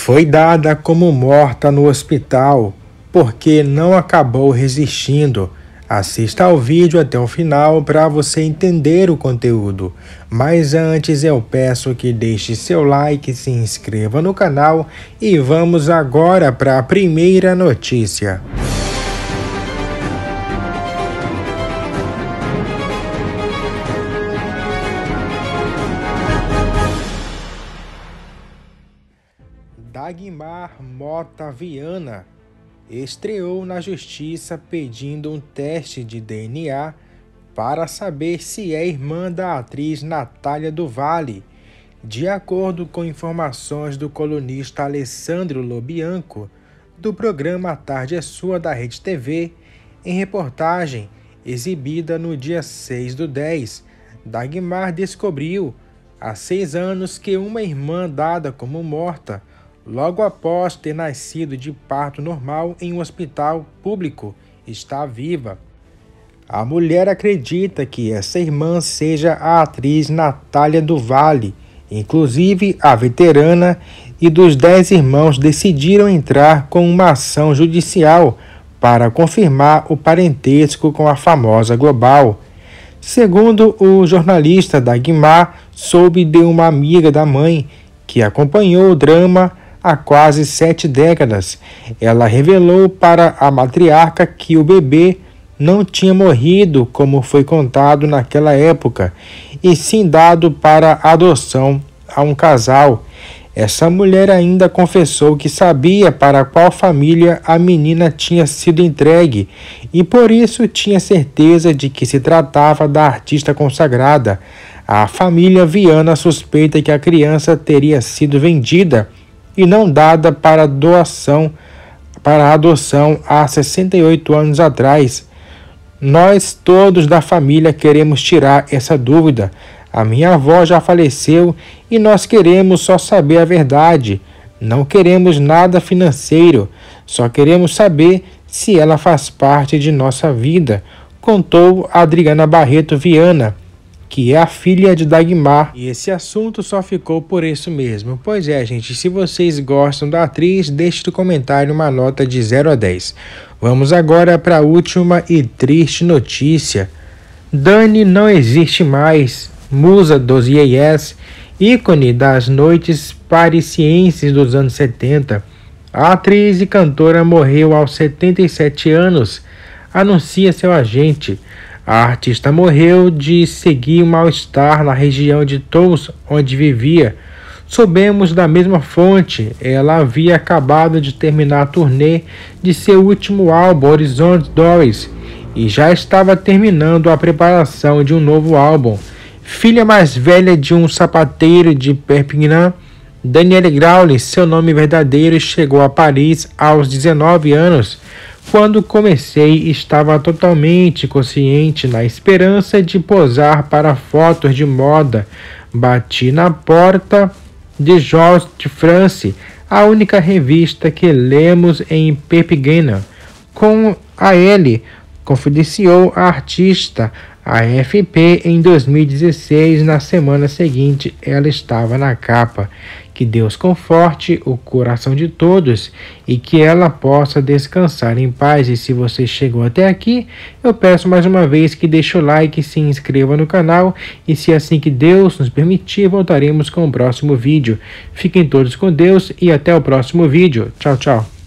foi dada como morta no hospital porque não acabou resistindo. Assista ao vídeo até o final para você entender o conteúdo. Mas antes eu peço que deixe seu like, se inscreva no canal e vamos agora para a primeira notícia. Dagmar Mota Viana estreou na justiça pedindo um teste de DNA para saber se é irmã da atriz Natália do Vale. De acordo com informações do colunista Alessandro Lobianco, do programa A Tarde é Sua da Rede TV, em reportagem exibida no dia 6 do 10, Dagmar descobriu, há seis anos, que uma irmã dada como morta logo após ter nascido de parto normal em um hospital público, está viva. A mulher acredita que essa irmã seja a atriz Natália do Vale. Inclusive, a veterana e dos dez irmãos decidiram entrar com uma ação judicial para confirmar o parentesco com a famosa Global. Segundo o jornalista Dagmar, soube de uma amiga da mãe que acompanhou o drama há quase sete décadas. Ela revelou para a matriarca que o bebê não tinha morrido, como foi contado naquela época, e sim dado para adoção a um casal. Essa mulher ainda confessou que sabia para qual família a menina tinha sido entregue e por isso tinha certeza de que se tratava da artista consagrada. A família Viana suspeita que a criança teria sido vendida e não dada para doação para adoção há 68 anos atrás. Nós todos da família queremos tirar essa dúvida. A minha avó já faleceu e nós queremos só saber a verdade. Não queremos nada financeiro, só queremos saber se ela faz parte de nossa vida, contou Adriana Barreto Viana, que é a filha de Dagmar. E esse assunto só ficou por isso mesmo. Pois é, gente, se vocês gostam da atriz, deixe no comentário uma nota de 0 a 10. Vamos agora para a última e triste notícia. Dani não existe mais. Musa dos IES, ícone das noites parisienses dos anos 70. A atriz e cantora morreu aos 77 anos, anuncia seu agente. A artista morreu de seguir um mal-estar na região de Tous, onde vivia. Soubemos da mesma fonte, ela havia acabado de terminar a turnê de seu último álbum, Horizonte Doris, e já estava terminando a preparação de um novo álbum. Filha mais velha de um sapateiro de Perpignan, Danielle Grauly, seu nome verdadeiro, chegou a Paris aos 19 anos quando comecei, estava totalmente consciente na esperança de posar para fotos de moda. Bati na porta de Georges de France, a única revista que lemos em Perpignan. Com a ele, confidenciou a artista, a FP, em 2016. Na semana seguinte, ela estava na capa. Que Deus conforte o coração de todos e que ela possa descansar em paz. E se você chegou até aqui, eu peço mais uma vez que deixe o like, se inscreva no canal e se assim que Deus nos permitir, voltaremos com o próximo vídeo. Fiquem todos com Deus e até o próximo vídeo. Tchau, tchau.